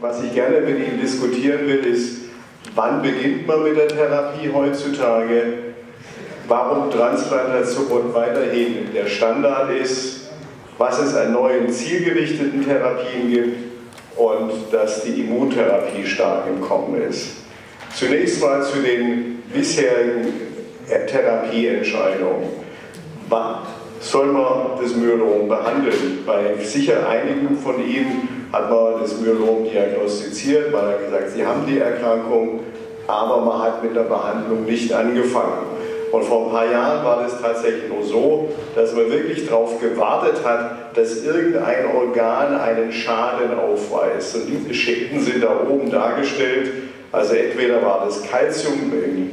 Was ich gerne mit Ihnen diskutieren will, ist, wann beginnt man mit der Therapie heutzutage? Warum Transplantation weiterhin der Standard ist? Was es an neuen zielgerichteten Therapien gibt? Und dass die Immuntherapie stark im Kommen ist. Zunächst mal zu den bisherigen Therapieentscheidungen. Wann soll man das Myelom behandeln? Bei sicher einigen von Ihnen hat man das Myelom diagnostiziert, man hat gesagt, Sie haben die Erkrankung, aber man hat mit der Behandlung nicht angefangen. Und vor ein paar Jahren war das tatsächlich nur so, dass man wirklich darauf gewartet hat, dass irgendein Organ einen Schaden aufweist. Und diese Schäden sind da oben dargestellt. Also entweder war das Kalzium im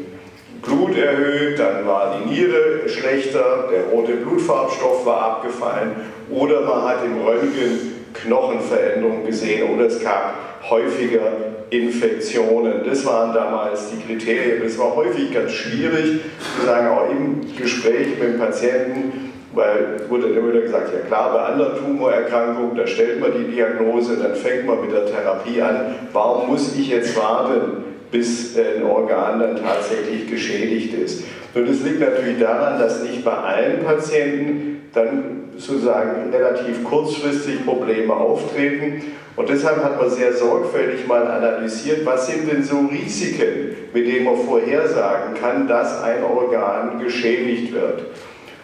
Blut erhöht, dann war die Niere schlechter, der rote Blutfarbstoff war abgefallen oder man hat im Röntgen Knochenveränderungen gesehen oder es gab häufiger Infektionen. Das waren damals die Kriterien. Es war häufig ganz schwierig zu sagen, auch im Gespräch mit dem Patienten, weil wurde immer wieder gesagt, ja klar, bei anderen Tumorerkrankungen, da stellt man die Diagnose, dann fängt man mit der Therapie an. Warum muss ich jetzt warten, bis ein Organ dann tatsächlich geschädigt ist? Und das liegt natürlich daran, dass nicht bei allen Patienten dann sozusagen relativ kurzfristig Probleme auftreten. Und deshalb hat man sehr sorgfältig mal analysiert, was sind denn so Risiken, mit denen man vorhersagen kann, dass ein Organ geschädigt wird.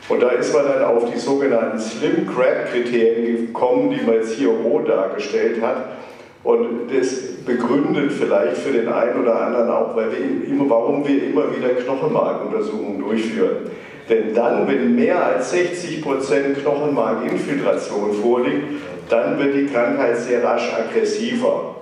Und da ist man dann auf die sogenannten Slim Crab Kriterien gekommen, die man jetzt hier rot dargestellt hat. Und das begründet vielleicht für den einen oder anderen auch, weil wir warum wir immer wieder Knochenmarkuntersuchungen durchführen. Denn dann, wenn mehr als 60% Knochenmarkinfiltration vorliegt, dann wird die Krankheit sehr rasch aggressiver.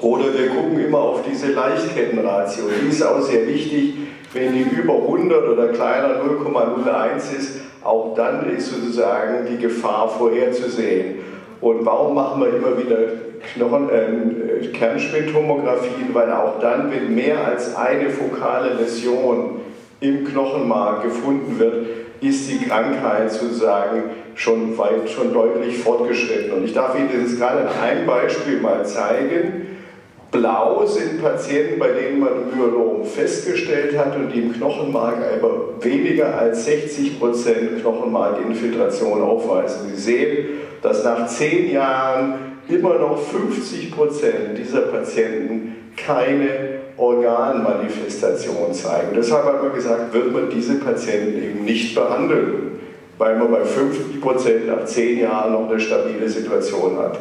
Oder wir gucken immer auf diese Leichtkettenratio. Die ist auch sehr wichtig, wenn die über 100 oder kleiner 0,01 ist. Auch dann ist sozusagen die Gefahr vorherzusehen. Und warum machen wir immer wieder äh, Kernspintomographien? Weil auch dann, wenn mehr als eine fokale Läsion im Knochenmark gefunden wird, ist die Krankheit sozusagen schon weit, schon deutlich fortgeschritten. Und ich darf Ihnen jetzt gerade in einem Beispiel mal zeigen. Blau sind Patienten, bei denen man Myelom festgestellt hat und die im Knochenmark aber weniger als 60% Knochenmarkinfiltration aufweisen. Sie sehen, dass nach zehn Jahren immer noch 50% dieser Patienten keine Organmanifestation zeigen. Deshalb hat man gesagt, wird man diese Patienten eben nicht behandeln, weil man bei 50 Prozent nach 10 Jahren noch eine stabile Situation hat.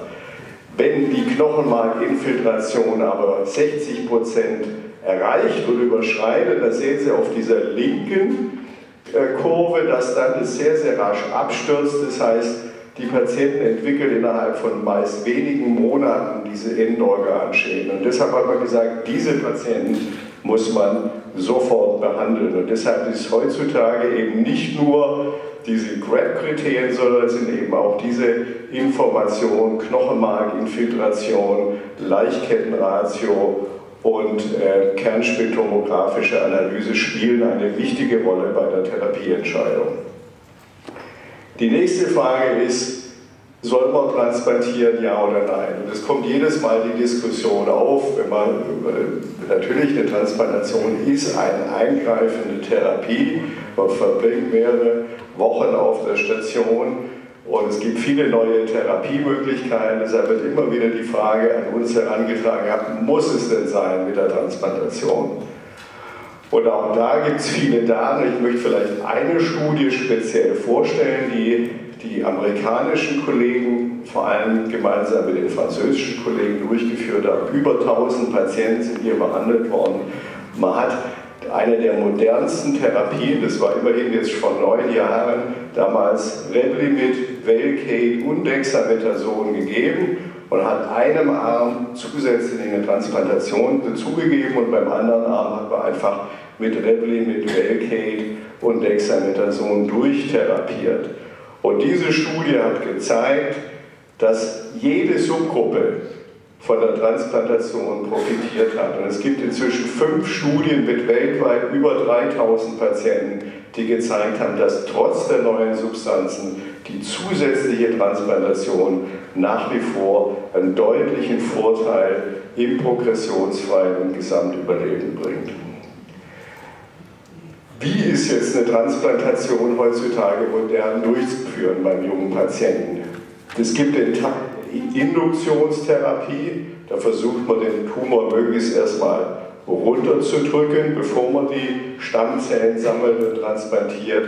Wenn die Knochenmarkinfiltration aber 60 Prozent erreicht und überschreitet, da sehen Sie auf dieser linken äh, Kurve, dass dann sehr, sehr rasch abstürzt. Das heißt, die Patienten entwickeln innerhalb von meist wenigen Monaten diese Endorganschäden. Und deshalb hat man gesagt, diese Patienten muss man sofort behandeln. Und deshalb ist heutzutage eben nicht nur diese GRAP-Kriterien, sondern es sind eben auch diese Informationen, Knochenmarkinfiltration, Leichtkettenratio und äh, Kernspintomographische Analyse spielen eine wichtige Rolle bei der Therapieentscheidung. Die nächste Frage ist, soll man transplantieren, ja oder nein? Und es kommt jedes Mal die Diskussion auf, wenn man, natürlich eine Transplantation ist eine eingreifende Therapie, man verbringt mehrere Wochen auf der Station und es gibt viele neue Therapiemöglichkeiten, deshalb wird immer wieder die Frage an uns herangetragen, muss es denn sein mit der Transplantation? Und auch da gibt es viele Daten. Ich möchte vielleicht eine Studie speziell vorstellen, die die amerikanischen Kollegen, vor allem gemeinsam mit den französischen Kollegen, durchgeführt haben. Über 1000 Patienten sind hier behandelt worden. Man hat eine der modernsten Therapien, das war immerhin jetzt vor neun Jahren, damals Revlimid, Velcade und Dexamethason gegeben und hat einem Arm zusätzlich eine Transplantation dazugegeben und beim anderen Arm hat man einfach mit Revlimid, Velcade und Dexamethason durchtherapiert. Und diese Studie hat gezeigt, dass jede Subgruppe von der Transplantation profitiert hat. Und es gibt inzwischen fünf Studien mit weltweit über 3000 Patienten, die gezeigt haben, dass trotz der neuen Substanzen die zusätzliche Transplantation nach wie vor einen deutlichen Vorteil im progressionsfreien und Gesamtüberleben bringt. Wie ist jetzt eine Transplantation heutzutage modern durchzuführen beim jungen Patienten? Es gibt den Induktionstherapie, da versucht man den Tumor möglichst erstmal runterzudrücken, bevor man die Stammzellen sammelt und transplantiert.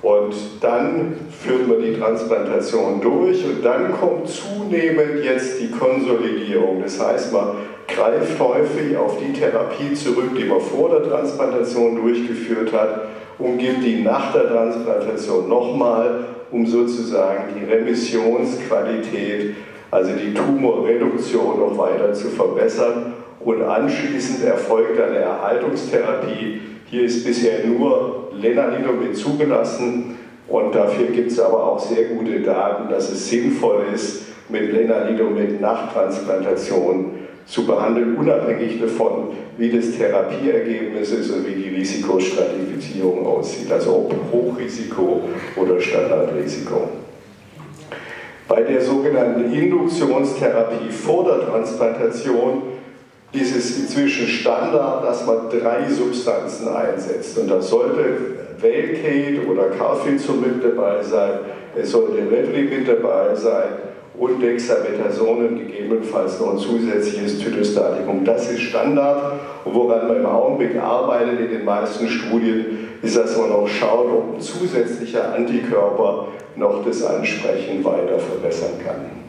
Und dann führt man die Transplantation durch und dann kommt zunehmend jetzt die Konsolidierung. Das heißt, man greift häufig auf die Therapie zurück, die man vor der Transplantation durchgeführt hat und gibt die nach der Transplantation nochmal, um sozusagen die Remissionsqualität, also die Tumorreduktion noch weiter zu verbessern. Und anschließend erfolgt eine Erhaltungstherapie. Hier ist bisher nur Lenalidomid zugelassen und dafür gibt es aber auch sehr gute Daten, dass es sinnvoll ist, mit Lenalidomid nach Transplantation zu behandeln, unabhängig davon, wie das Therapieergebnis ist und wie die Risikostratifizierung aussieht, also ob Hochrisiko oder Standardrisiko. Bei der sogenannten Induktionstherapie vor der Transplantation ist es inzwischen Standard, dass man drei Substanzen einsetzt. Und da sollte Velcade oder Carfilzomib dabei sein, es sollte Revlimid dabei sein und Dexamethason und gegebenenfalls noch ein zusätzliches Zytostatikum. Das ist Standard und woran man im Augenblick arbeitet in den meisten Studien, ist, dass man auch schaut, ob ein zusätzlicher Antikörper noch das Ansprechen weiter verbessern kann.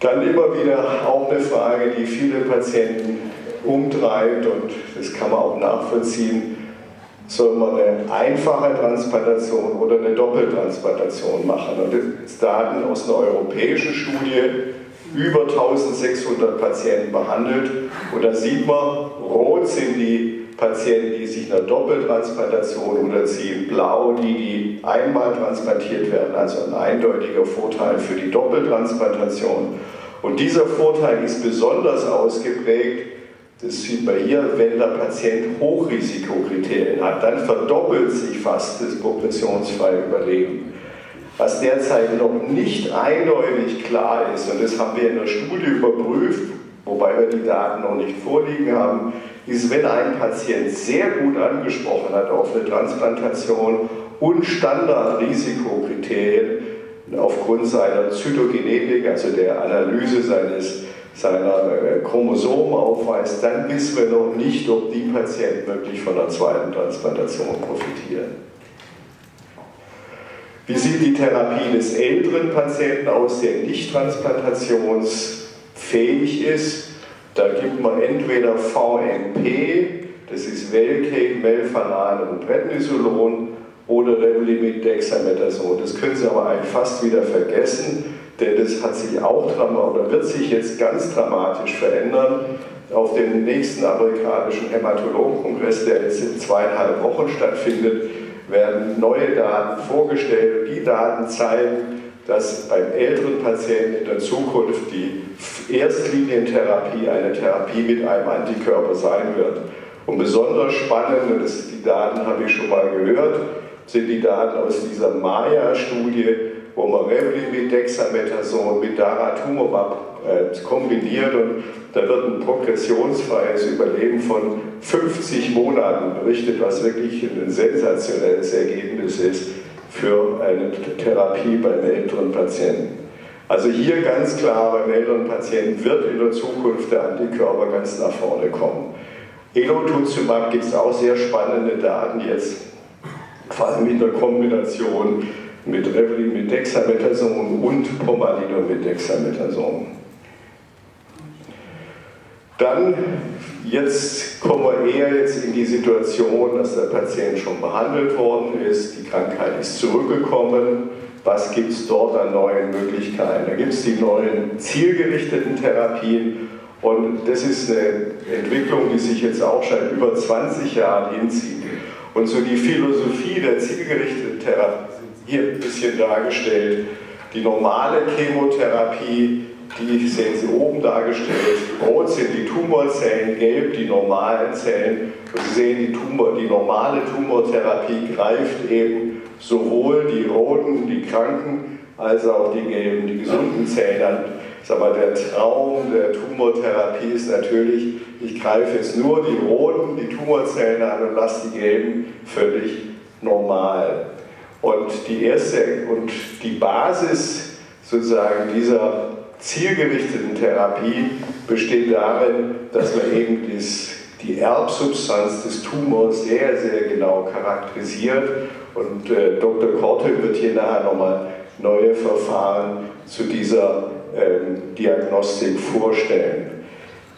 Dann immer wieder auch eine Frage, die viele Patienten umtreibt und das kann man auch nachvollziehen soll man eine einfache Transplantation oder eine Doppeltransplantation machen. Und das sind Daten aus einer europäischen Studie, über 1600 Patienten behandelt. Und da sieht man, rot sind die Patienten, die sich einer Doppeltransplantation unterziehen, blau die, die einmal transplantiert werden, also ein eindeutiger Vorteil für die Doppeltransplantation. Und dieser Vorteil ist besonders ausgeprägt das sieht man hier, wenn der Patient Hochrisikokriterien hat, dann verdoppelt sich fast das progressionsfreie Überleben. Was derzeit noch nicht eindeutig klar ist, und das haben wir in der Studie überprüft, wobei wir die Daten noch nicht vorliegen haben, ist, wenn ein Patient sehr gut angesprochen hat auf eine Transplantation und Standardrisikokriterien aufgrund seiner Zytogenetik, also der Analyse seines seiner äh, Chromosomen aufweist, dann wissen wir noch nicht, ob die Patienten wirklich von der zweiten Transplantation profitieren. Wie sieht die Therapie des älteren Patienten aus, der nicht transplantationsfähig ist? Da gibt man entweder VMP, das ist Velcade, Melphalan und Prednisolon, oder Revlimid, Dexamethason. Das können Sie aber eigentlich fast wieder vergessen denn das hat sich auch oder wird sich jetzt ganz dramatisch verändern. Auf dem nächsten amerikanischen Hämatologenkongress, der jetzt in zweieinhalb Wochen stattfindet, werden neue Daten vorgestellt. Die Daten zeigen, dass beim älteren Patienten in der Zukunft die Erstlinientherapie eine Therapie mit einem Antikörper sein wird. Und besonders spannend, und das, die Daten habe ich schon mal gehört, sind die Daten aus dieser Maya-Studie, wo man Revlimid, Dexamethason mit Daratumumab äh, kombiniert und da wird ein progressionsfreies Überleben von 50 Monaten berichtet, was wirklich ein sensationelles Ergebnis ist für eine Therapie beim älteren Patienten. Also hier ganz klar, beim älteren Patienten wird in der Zukunft der Antikörper ganz nach vorne kommen. Elotuzumab gibt es auch sehr spannende Daten jetzt, vor allem in der Kombination mit Revlin mit Dexamethason und Pomalido mit Dexamethason. Dann, jetzt kommen wir eher jetzt in die Situation, dass der Patient schon behandelt worden ist, die Krankheit ist zurückgekommen. Was gibt es dort an neuen Möglichkeiten? Da gibt es die neuen zielgerichteten Therapien und das ist eine Entwicklung, die sich jetzt auch schon über 20 Jahren hinzieht. Und so die Philosophie der zielgerichteten Therapie hier ein bisschen dargestellt. Die normale Chemotherapie die sehen Sie oben dargestellt. Rot sind die Tumorzellen, gelb die normalen Zellen. Und Sie sehen, die, Tumor, die normale Tumortherapie greift eben sowohl die roten, die kranken, als auch die gelben, die gesunden Zellen an. Mal, der Traum der Tumortherapie ist natürlich, ich greife jetzt nur die roten, die Tumorzellen an und lasse die gelben völlig normal. Und die erste und die Basis sozusagen dieser zielgerichteten Therapie besteht darin, dass man eben dies, die Erbsubstanz des Tumors sehr, sehr genau charakterisiert. Und äh, Dr. Korte wird hier nachher nochmal neue Verfahren zu dieser ähm, Diagnostik vorstellen.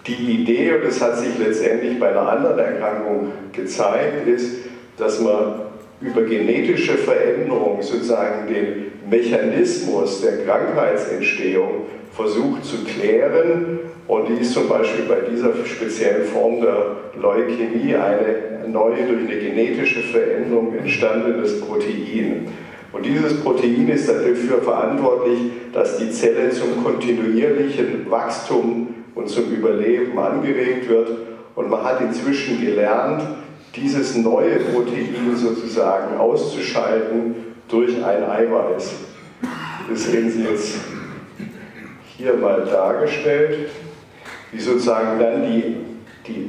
Die Idee, und das hat sich letztendlich bei einer anderen Erkrankung gezeigt, ist, dass man über genetische Veränderungen sozusagen den Mechanismus der Krankheitsentstehung versucht zu klären. Und die ist zum Beispiel bei dieser speziellen Form der Leukämie eine neue durch eine genetische Veränderung entstandenes Protein. Und dieses Protein ist dafür verantwortlich, dass die Zelle zum kontinuierlichen Wachstum und zum Überleben angeregt wird. Und man hat inzwischen gelernt, dieses neue Protein sozusagen auszuschalten durch ein Eiweiß. Das sehen Sie jetzt hier mal dargestellt, wie sozusagen dann die, die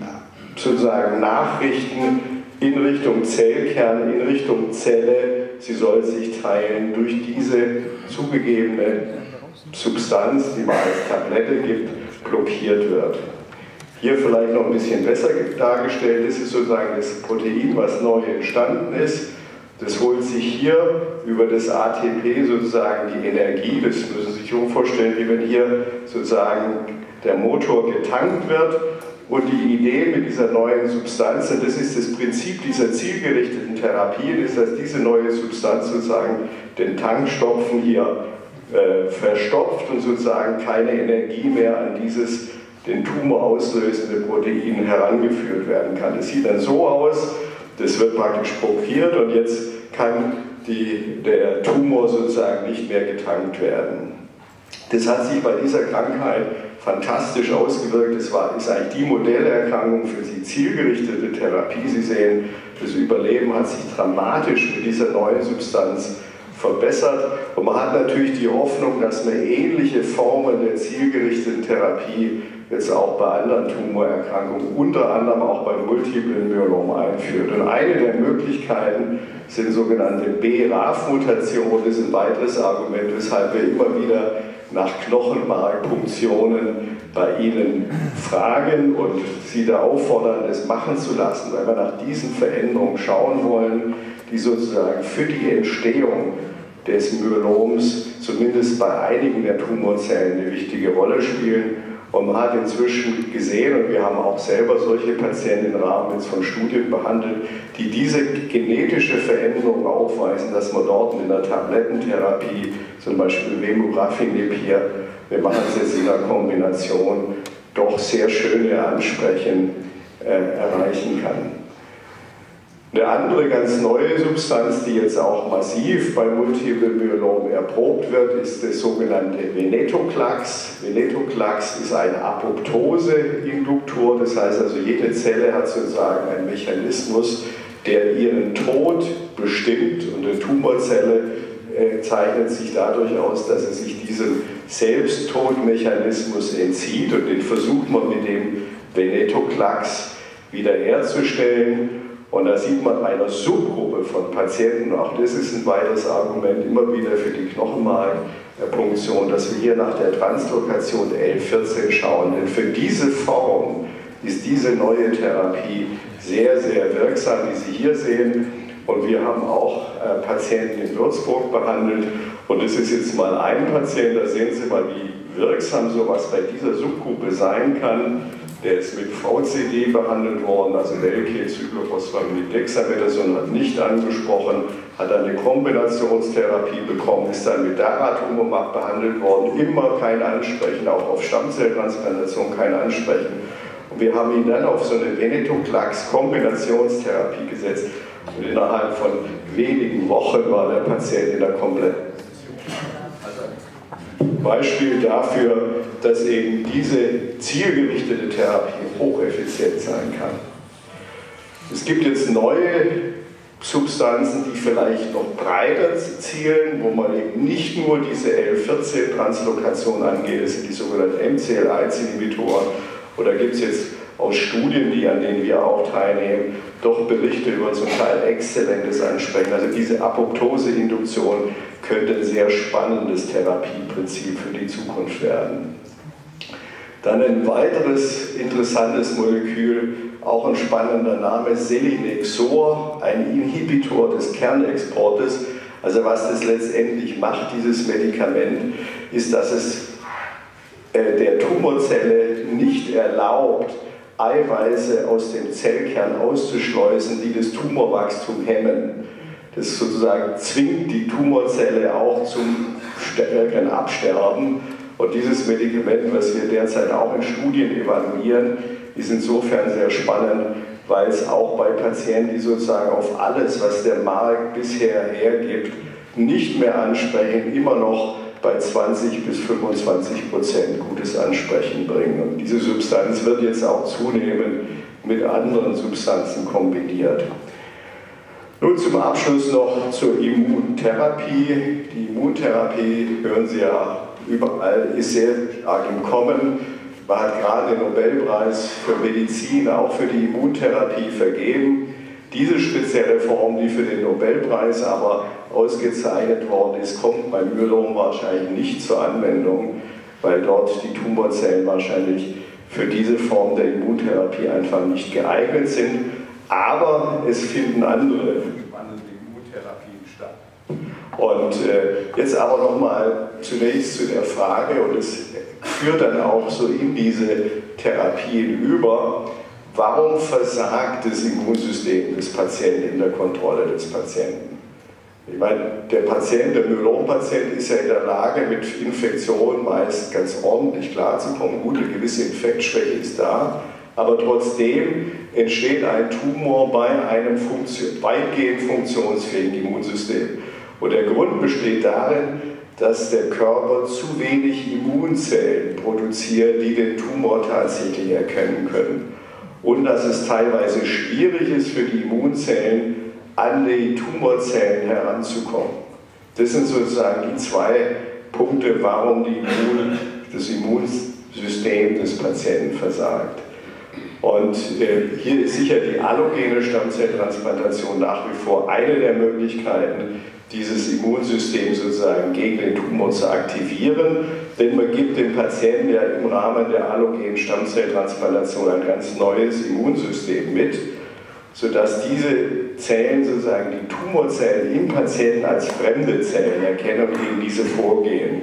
sozusagen Nachrichten in Richtung Zellkern, in Richtung Zelle, sie soll sich teilen, durch diese zugegebene Substanz, die man als Tablette gibt, blockiert wird. Hier vielleicht noch ein bisschen besser dargestellt, das ist sozusagen das Protein, was neu entstanden ist. Das holt sich hier über das ATP sozusagen die Energie. Das müssen Sie sich vorstellen, wie wenn hier sozusagen der Motor getankt wird. Und die Idee mit dieser neuen Substanz, und das ist das Prinzip dieser zielgerichteten Therapien, ist, dass diese neue Substanz sozusagen den Tankstopfen hier äh, verstopft und sozusagen keine Energie mehr an dieses den Tumor auslösende Protein herangeführt werden kann. Das sieht dann so aus, das wird praktisch probiert und jetzt kann die, der Tumor sozusagen nicht mehr getankt werden. Das hat sich bei dieser Krankheit fantastisch ausgewirkt. Das war, ist eigentlich die Modellerkrankung für die zielgerichtete Therapie. Sie sehen, das Überleben hat sich dramatisch mit dieser neuen Substanz verbessert. Und man hat natürlich die Hoffnung, dass man ähnliche Formen der zielgerichteten Therapie jetzt auch bei anderen Tumorerkrankungen, unter anderem auch bei Multiplen Myelom einführt. Und eine der Möglichkeiten sind sogenannte BRAF-Mutationen. Das ist ein weiteres Argument, weshalb wir immer wieder nach Knochenmarkpunktionen bei Ihnen fragen und Sie da auffordern, es machen zu lassen, weil wir nach diesen Veränderungen schauen wollen, die sozusagen für die Entstehung des Myeloms zumindest bei einigen der Tumorzellen eine wichtige Rolle spielen. Und man hat inzwischen gesehen, und wir haben auch selber solche Patienten im Rahmen jetzt von Studien behandelt, die diese genetische Veränderung aufweisen, dass man dort mit einer Tablettentherapie, zum Beispiel Vemurafenib hier, wir machen es jetzt in einer Kombination, doch sehr schöne Ansprechen äh, erreichen kann. Eine andere ganz neue Substanz, die jetzt auch massiv bei Multiple Myelom erprobt wird, ist das sogenannte Venetoclax. Venetoclax ist ein Apoptose-Induktor, das heißt also jede Zelle hat sozusagen einen Mechanismus, der ihren Tod bestimmt und eine Tumorzelle äh, zeichnet sich dadurch aus, dass sie sich diesem Selbsttodmechanismus entzieht und den versucht man mit dem Venetoclax wiederherzustellen. Und da sieht man einer Subgruppe von Patienten, auch das ist ein weiteres Argument immer wieder für die Knochenmarkpunktion, dass wir hier nach der Translokation L14 schauen. Denn für diese Form ist diese neue Therapie sehr, sehr wirksam, wie Sie hier sehen. Und wir haben auch äh, Patienten in Würzburg behandelt. Und es ist jetzt mal ein Patient, da sehen Sie mal, wie wirksam sowas bei dieser Subgruppe sein kann. Der ist mit VCD behandelt worden, also Velke, Cyclophosphamid, Dexamethason hat nicht angesprochen, hat dann eine Kombinationstherapie bekommen, ist dann mit Daratumumab behandelt worden, immer kein Ansprechen, auch auf Stammzelltransplantation kein Ansprechen. Und wir haben ihn dann auf so eine Venetoclax-Kombinationstherapie gesetzt und innerhalb von wenigen Wochen war der Patient in der kompletten Beispiel dafür, dass eben diese zielgerichtete Therapie hocheffizient sein kann. Es gibt jetzt neue Substanzen, die vielleicht noch breiter zielen, wo man eben nicht nur diese L14-Translokation angeht, das sind die sogenannten MCL1-Inhibitoren, oder gibt es jetzt aus Studien, die, an denen wir auch teilnehmen, doch Berichte über zum Teil Exzellentes ansprechen. Also diese Apoptose-Induktion könnte ein sehr spannendes Therapieprinzip für die Zukunft werden. Dann ein weiteres interessantes Molekül, auch ein spannender Name, Selinexor, ein Inhibitor des Kernexportes. Also was das letztendlich macht, dieses Medikament, ist, dass es äh, der Tumorzelle nicht erlaubt, Eiweiße aus dem Zellkern auszuschleusen, die das Tumorwachstum hemmen. Das sozusagen zwingt die Tumorzelle auch zum stärkeren Absterben. Und dieses Medikament, was wir derzeit auch in Studien evaluieren, ist insofern sehr spannend, weil es auch bei Patienten, die sozusagen auf alles, was der Markt bisher hergibt, nicht mehr ansprechen, immer noch bei 20 bis 25 Prozent gutes Ansprechen bringen. Und diese Substanz wird jetzt auch zunehmend mit anderen Substanzen kombiniert. Nun zum Abschluss noch zur Immuntherapie. Die Immuntherapie, hören Sie ja überall, ist sehr stark im Kommen. Man hat gerade den Nobelpreis für Medizin auch für die Immuntherapie vergeben. Diese spezielle Form, die für den Nobelpreis aber ausgezeichnet worden ist, kommt bei Myelom wahrscheinlich nicht zur Anwendung, weil dort die Tumorzellen wahrscheinlich für diese Form der Immuntherapie einfach nicht geeignet sind. Aber es finden andere. Und äh, jetzt aber nochmal zunächst zu der Frage, und es führt dann auch so in diese Therapien über, Warum versagt das Immunsystem des Patienten in der Kontrolle des Patienten? Ich meine, der Patient, der Myelompatient ist ja in der Lage, mit Infektionen meist ganz ordentlich klarzukommen. Gute gewisse Infektschwäche ist da, aber trotzdem entsteht ein Tumor bei einem Funktion, weitgehend funktionsfähigen Immunsystem. Und der Grund besteht darin, dass der Körper zu wenig Immunzellen produziert, die den Tumor tatsächlich erkennen können und dass es teilweise schwierig ist für die Immunzellen, an die Tumorzellen heranzukommen. Das sind sozusagen die zwei Punkte, warum Immun, das Immunsystem des Patienten versagt. Und äh, hier ist sicher die allogene Stammzelltransplantation nach wie vor eine der Möglichkeiten, dieses Immunsystem sozusagen gegen den Tumor zu aktivieren. Denn man gibt dem Patienten ja im Rahmen der allogenen Stammzelltransplantation ein ganz neues Immunsystem mit, sodass diese Zellen sozusagen die Tumorzellen im Patienten als fremde Zellen erkennen und gegen diese vorgehen.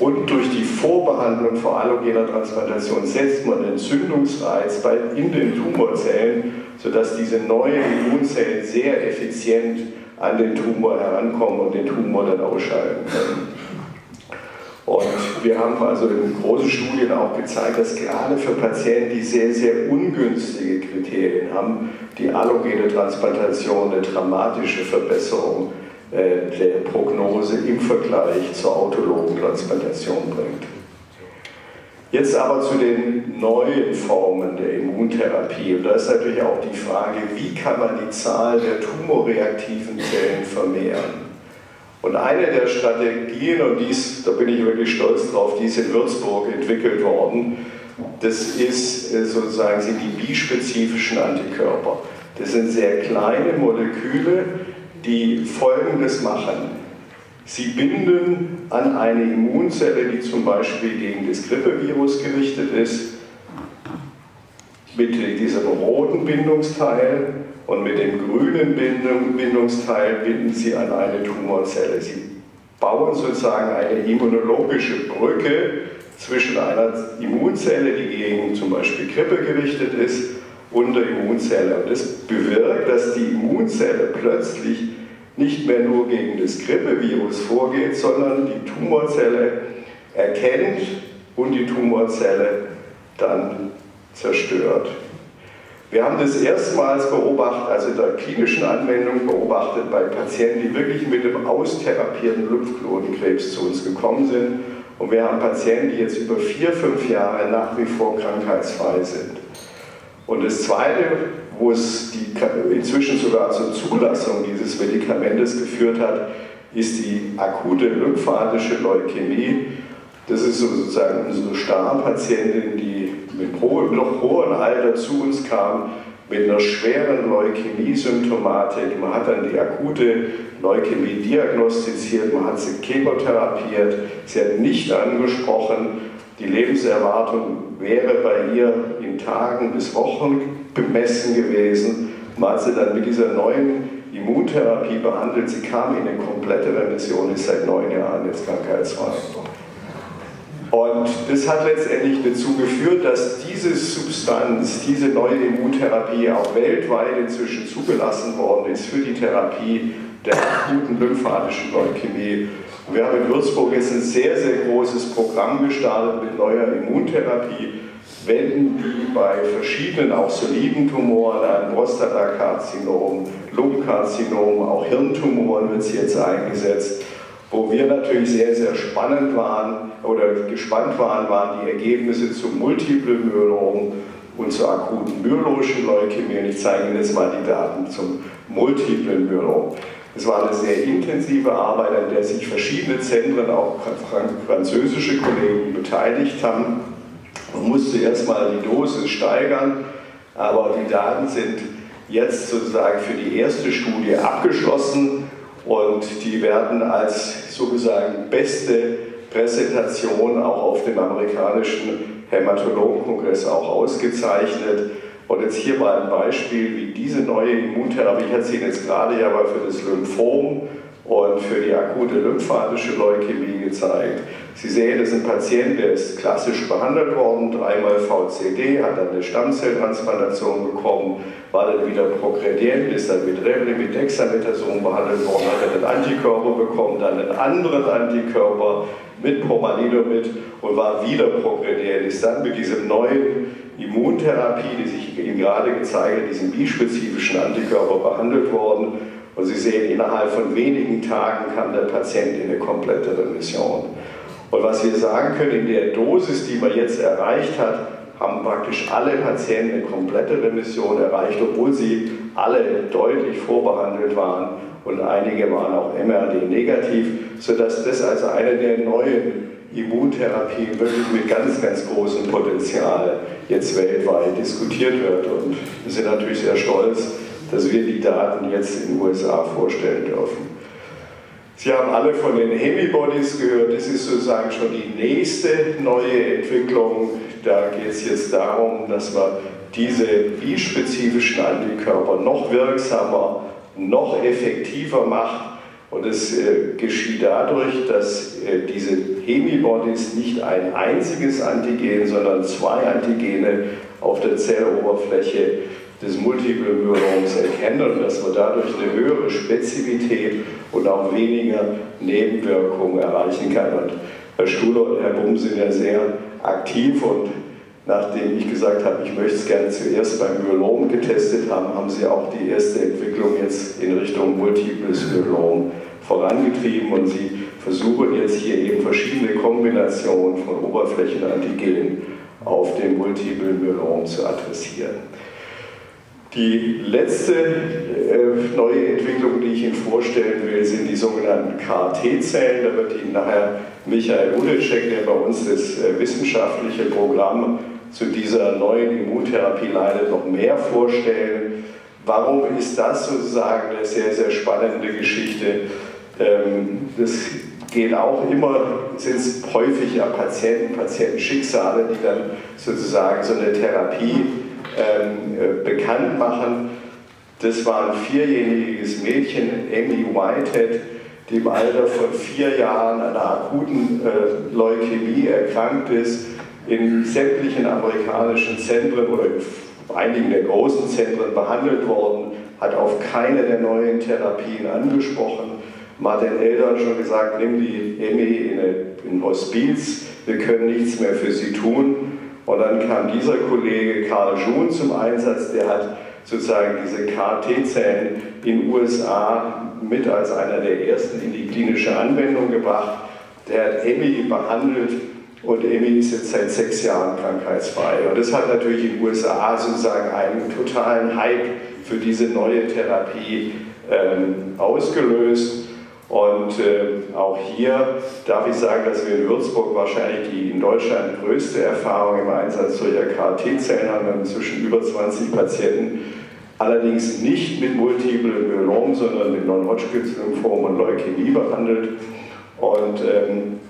Und durch die Vorbehandlung vor allogener Transplantation setzt man Entzündungsreiz in den Tumorzellen, sodass diese neuen Immunzellen sehr effizient an den Tumor herankommen und den Tumor dann ausschalten können. Und wir haben also in großen Studien auch gezeigt, dass gerade für Patienten, die sehr, sehr ungünstige Kriterien haben, die allogene Transplantation eine dramatische Verbesserung äh, der Prognose im Vergleich zur autologen Transplantation bringt. Jetzt aber zu den neuen Formen der Immuntherapie. Und da ist natürlich auch die Frage, wie kann man die Zahl der tumorreaktiven Zellen vermehren? Und eine der Strategien, und dies, da bin ich wirklich stolz drauf, die ist in Würzburg entwickelt worden, das ist äh, sozusagen sind die bispezifischen Antikörper. Das sind sehr kleine Moleküle, die Folgendes machen. Sie binden an eine Immunzelle, die zum Beispiel gegen das Grippevirus gerichtet ist, mit diesem roten Bindungsteil und mit dem grünen Bindungsteil binden Sie an eine Tumorzelle. Sie bauen sozusagen eine immunologische Brücke zwischen einer Immunzelle, die gegen zum Beispiel Grippe gerichtet ist, und der Immunzelle. Und das bewirkt, dass die Immunzelle plötzlich nicht mehr nur gegen das Grippevirus vorgeht, sondern die Tumorzelle erkennt und die Tumorzelle dann zerstört. Wir haben das erstmals beobachtet, also in der klinischen Anwendung beobachtet bei Patienten, die wirklich mit dem austherapierten Lymphknotenkrebs zu uns gekommen sind Und wir haben Patienten, die jetzt über vier, fünf Jahre nach wie vor krankheitsfrei sind. Und das Zweite, wo es die, inzwischen sogar zur Zulassung dieses Medikamentes geführt hat, ist die akute lymphatische Leukämie. Das ist sozusagen unsere Starpatientin, die mit noch hohem Alter zu uns kam, mit einer schweren Leukämie-Symptomatik. Man hat dann die akute Leukämie diagnostiziert, man hat sie chemotherapiert, sie hat nicht angesprochen. Die Lebenserwartung wäre bei ihr in Tagen bis Wochen bemessen gewesen. Man hat sie dann mit dieser neuen Immuntherapie behandelt. Sie kam in eine komplette Remission, ist seit neun Jahren jetzt krankheitsfrei. Und das hat letztendlich dazu geführt, dass diese Substanz, diese neue Immuntherapie auch weltweit inzwischen zugelassen worden ist für die Therapie der akuten lymphatischen Leukämie. Wir haben in Würzburg jetzt ein sehr, sehr großes Programm gestartet mit neuer Immuntherapie, wenden die bei verschiedenen, auch soliden Tumoren an, Prostatakarzinom, Lungenkarzinom, auch Hirntumoren wird sie jetzt eingesetzt. Wo wir natürlich sehr, sehr spannend waren oder gespannt waren, waren die Ergebnisse zu Multiple Myelom und zur akuten myologischen Leukämie. Und ich zeige Ihnen jetzt mal die Daten zum Multiple Myelom. Es war eine sehr intensive Arbeit, an der sich verschiedene Zentren, auch französische Kollegen, beteiligt haben. Man musste erstmal die Dosis steigern, aber die Daten sind jetzt sozusagen für die erste Studie abgeschlossen und die werden als sozusagen beste Präsentation auch auf dem amerikanischen Hämatologenkongress auch ausgezeichnet. Und jetzt hier mal ein Beispiel, wie diese neue Immuntherapie, ich erzähle jetzt gerade ja mal für das Lymphom und für die akute lymphatische Leukämie gezeigt. Sie sehen, das ist ein Patient, der ist klassisch behandelt worden, dreimal VCD, hat dann eine Stammzelltransplantation bekommen, war dann wieder progredient, ist dann mit Revlimid, Dexamethason behandelt worden, hat dann einen Antikörper bekommen, dann einen anderen Antikörper mit Pomalidomid und war wieder progredient, ist dann mit diesem neuen Immuntherapie, die sich Ihnen gerade gezeigt hat, diesem bispezifischen Antikörper behandelt worden. Und Sie sehen, innerhalb von wenigen Tagen kam der Patient in eine komplette Remission. Und was wir sagen können, in der Dosis, die man jetzt erreicht hat, haben praktisch alle Patienten eine komplette Remission erreicht, obwohl sie alle deutlich vorbehandelt waren und einige waren auch MRD-negativ, sodass das als eine der neuen Immuntherapien wirklich mit ganz, ganz großem Potenzial jetzt weltweit diskutiert wird. Und wir sind natürlich sehr stolz, dass wir die Daten jetzt in den USA vorstellen dürfen. Sie haben alle von den Hemibodies gehört, das ist sozusagen schon die nächste neue Entwicklung. Da geht es jetzt darum, dass man diese bispezifischen Antikörper noch wirksamer, noch effektiver macht. Und es äh, geschieht dadurch, dass äh, diese Hemibodies nicht ein einziges Antigen, sondern zwei Antigene auf der Zelloberfläche des Multiple Myeloms erkennen und dass man dadurch eine höhere Spezifität und auch weniger Nebenwirkungen erreichen kann. Und Herr Stuhler und Herr Bumm sind ja sehr aktiv und nachdem ich gesagt habe, ich möchte es gerne zuerst beim Myelom getestet haben, haben sie auch die erste Entwicklung jetzt in Richtung Multiples Myelom vorangetrieben und sie versuchen jetzt hier eben verschiedene Kombinationen von Oberflächenantigenen auf dem Multiple Myelom zu adressieren. Die letzte äh, neue Entwicklung, die ich Ihnen vorstellen will, sind die sogenannten KT-Zellen. Da wird Ihnen nachher Michael Udecek, der bei uns das äh, wissenschaftliche Programm zu dieser neuen Immuntherapie leitet, noch mehr vorstellen. Warum ist das sozusagen eine sehr, sehr spannende Geschichte? Ähm, das geht auch immer, sind es häufig ja Patienten, Patientenschicksale, die dann sozusagen so eine Therapie ähm, äh, bekannt machen. Das war ein vierjähriges Mädchen, Amy Whitehead, die im Alter von vier Jahren an einer akuten äh, Leukämie erkrankt ist, in sämtlichen amerikanischen Zentren oder in einigen der großen Zentren behandelt worden, hat auf keine der neuen Therapien angesprochen. Hat den Eltern schon gesagt, nimm die Emmy in ein Hospiz, wir können nichts mehr für sie tun. Und dann kam dieser Kollege Karl Jun zum Einsatz, der hat sozusagen diese KT-Zellen in den USA mit als einer der ersten in die klinische Anwendung gebracht. der hat Emmy behandelt und Emmy ist jetzt seit sechs Jahren krankheitsfrei. Und das hat natürlich in den USA sozusagen einen totalen Hype für diese neue Therapie ähm, ausgelöst. Und äh, auch hier darf ich sagen, dass wir in Würzburg wahrscheinlich die in Deutschland größte Erfahrung im Einsatz solcher KT-Zellen haben. Wir haben inzwischen über 20 Patienten, allerdings nicht mit Multiple Myelom, sondern mit Non-Hodgkins-Lymphom und Leukämie behandelt. Und ähm,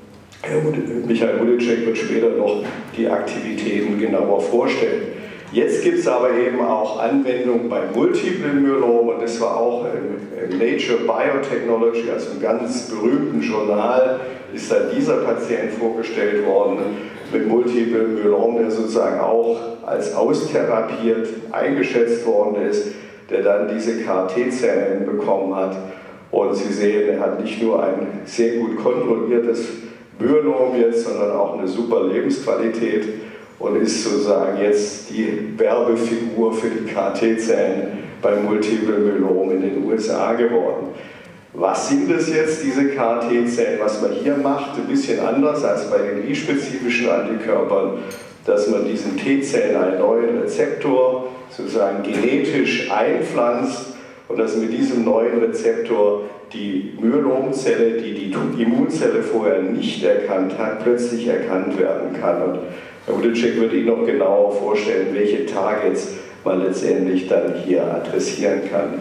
Michael Budicek wird später noch die Aktivitäten genauer vorstellen. Jetzt gibt es aber eben auch Anwendungen bei Multiplen Myelom und das war auch in Nature Biotechnology, also im ganz berühmten Journal, ist da dieser Patient vorgestellt worden mit Multiple Myelom, der sozusagen auch als austherapiert eingeschätzt worden ist, der dann diese KT-Zellen bekommen hat. Und Sie sehen, er hat nicht nur ein sehr gut kontrolliertes Myelom jetzt, sondern auch eine super Lebensqualität und ist sozusagen jetzt die Werbefigur für die KT-Zellen beim Multiple Myelom in den USA geworden. Was sind es jetzt, diese KT-Zellen? Was man hier macht, ein bisschen anders als bei den I-spezifischen Antikörpern, dass man diesen T-Zellen einen neuen Rezeptor sozusagen genetisch einpflanzt und dass mit diesem neuen Rezeptor die Myelomzelle, die die Immunzelle vorher nicht erkannt hat, plötzlich erkannt werden kann. Und Herr Udicek würde Ihnen noch genauer vorstellen, welche Targets man letztendlich dann hier adressieren kann.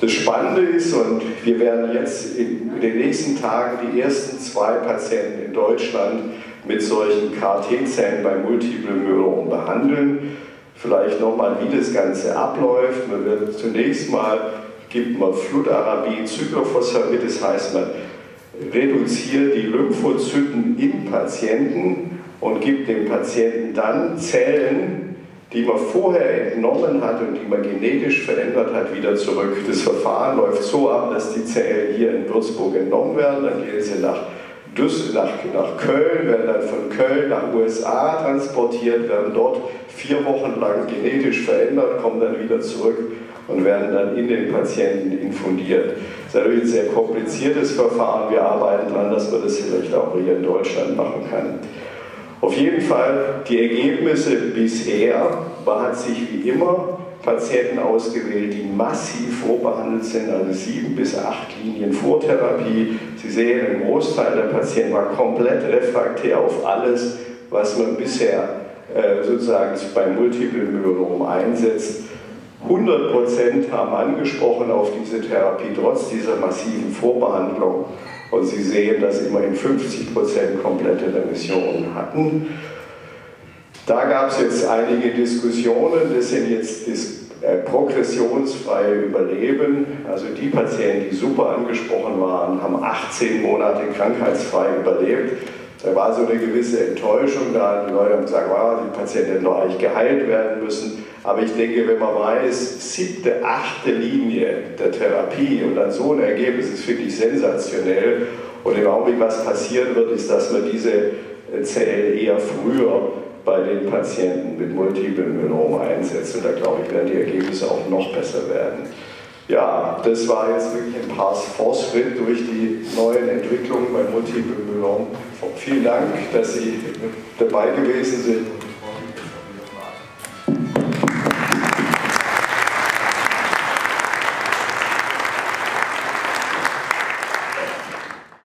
Das Spannende ist, und wir werden jetzt in den nächsten Tagen die ersten zwei Patienten in Deutschland mit solchen KT-Zellen bei Multiple Myelom behandeln. Vielleicht nochmal, wie das Ganze abläuft. Man wird zunächst mal, gibt man Flutarabin, Cyclophosphamid, das heißt, man reduziert die Lymphozyten im Patienten und gibt dem Patienten dann Zellen, die man vorher entnommen hat und die man genetisch verändert hat, wieder zurück. Das Verfahren läuft so ab, dass die Zellen hier in Würzburg entnommen werden, dann gehen sie nach, nach, nach Köln, werden dann von Köln nach USA transportiert, werden dort vier Wochen lang genetisch verändert, kommen dann wieder zurück und werden dann in den Patienten infundiert. Das ist natürlich ein sehr kompliziertes Verfahren. Wir arbeiten daran, dass man das vielleicht auch hier in Deutschland machen kann. Auf jeden Fall die Ergebnisse bisher, hat sich wie immer Patienten ausgewählt, die massiv vorbehandelt sind, also sieben bis acht Linien Vortherapie. Sie sehen, ein Großteil der Patienten war komplett refraktär auf alles, was man bisher äh, sozusagen beim Multiple Myelom einsetzt. 100% haben angesprochen auf diese Therapie trotz dieser massiven Vorbehandlung. Und Sie sehen, dass immerhin 50 Prozent komplette Remissionen hatten. Da gab es jetzt einige Diskussionen, das sind jetzt das äh, progressionsfreie Überleben. Also die Patienten, die super angesprochen waren, haben 18 Monate krankheitsfrei überlebt. Da war so eine gewisse Enttäuschung da. Die Leute haben gesagt, wow, die Patienten hätten doch eigentlich geheilt werden müssen. Aber ich denke, wenn man weiß, siebte, achte Linie der Therapie und dann so ein Ergebnis ist wirklich sensationell. Und im Augenblick, was passieren wird, ist, dass man diese Zellen eher früher bei den Patienten mit Multiple Myelom einsetzt. Und da glaube ich, werden die Ergebnisse auch noch besser werden. Ja, das war jetzt wirklich ein paar Fortschritt durch die neuen Entwicklungen bei Multiple Myelom. Vielen Dank, dass Sie dabei gewesen sind.